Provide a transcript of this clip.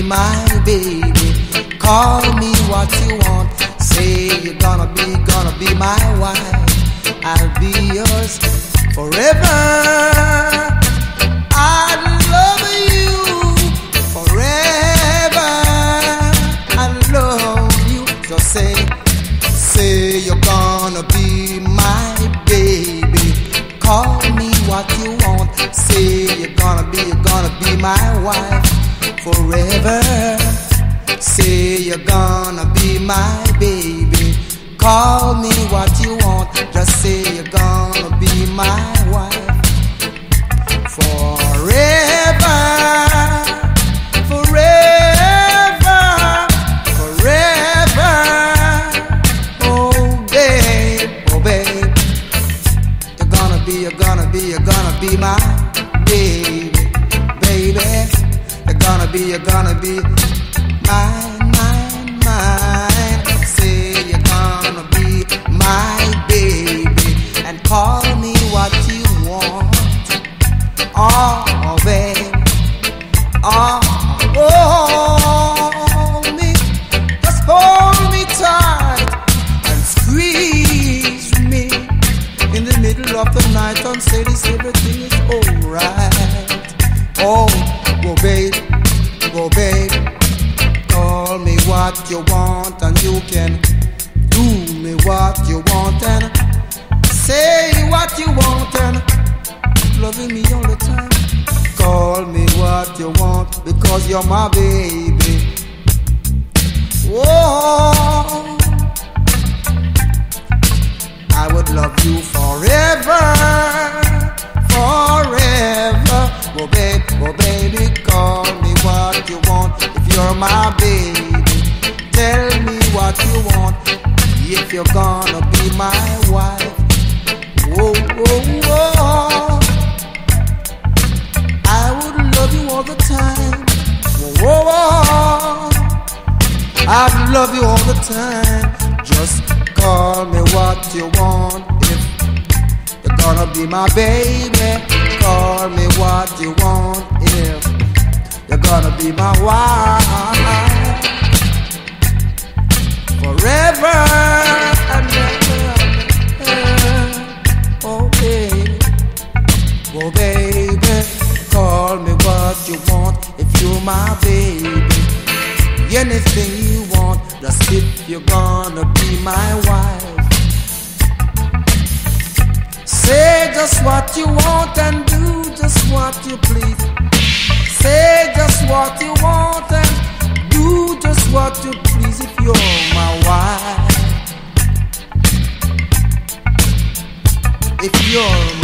be my baby. Call me what you want. Say you're gonna be, gonna be my wife. I'll be yours forever. I love you forever. I love you. So say, say you're gonna be my baby. Call me what you want. Say you're gonna be, you're gonna be my wife forever. Say you're gonna be my baby. Call me what you want. Just say you're gonna be my wife gonna be, you're gonna be mine, mine, mine. Say you're gonna be my baby and call me what you want. Oh, babe. Oh, hold me. Just hold me tight and squeeze me in the middle of the night and say this everything is alright. Oh, go babe, you want and you can do me what you want and say what you want and loving me all the time. Call me what you want because you're my baby. Whoa. I would love you forever, forever. Oh, babe, oh, baby, call me what you want. If you're my baby, what you want. If you're gonna be my wife, whoa, whoa, whoa. I would love you all the time. Whoa, whoa. I'd love you all the time. Just call me what you want. If you're gonna be my baby, call me what you want. If you're gonna be my wife Anything you want, just if you're gonna be my wife. Say just what you want and do just what you please. Say just what you want and do just what you please if you're my wife. If you're